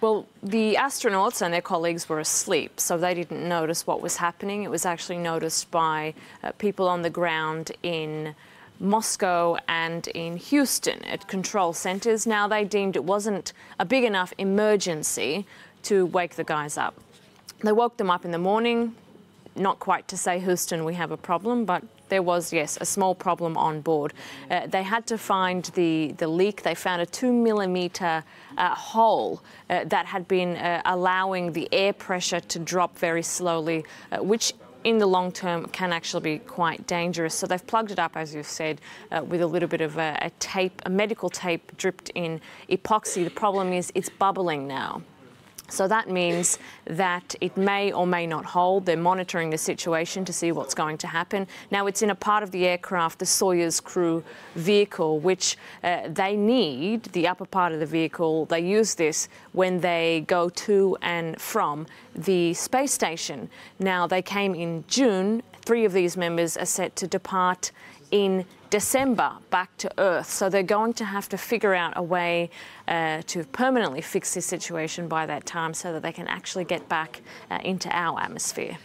Well, the astronauts and their colleagues were asleep, so they didn't notice what was happening. It was actually noticed by uh, people on the ground in Moscow and in Houston at control centres. Now, they deemed it wasn't a big enough emergency to wake the guys up. They woke them up in the morning, not quite to say, Houston, we have a problem, but there was, yes, a small problem on board. Uh, they had to find the, the leak. They found a two millimetre uh, hole uh, that had been uh, allowing the air pressure to drop very slowly, uh, which in the long term can actually be quite dangerous. So they've plugged it up, as you've said, uh, with a little bit of a, a tape, a medical tape dripped in epoxy. The problem is it's bubbling now. So that means that it may or may not hold. They're monitoring the situation to see what's going to happen. Now, it's in a part of the aircraft, the Soyuz crew vehicle, which uh, they need, the upper part of the vehicle. They use this when they go to and from the space station. Now, they came in June. Three of these members are set to depart in December back to Earth. So they're going to have to figure out a way uh, to permanently fix this situation by that time so that they can actually get back uh, into our atmosphere.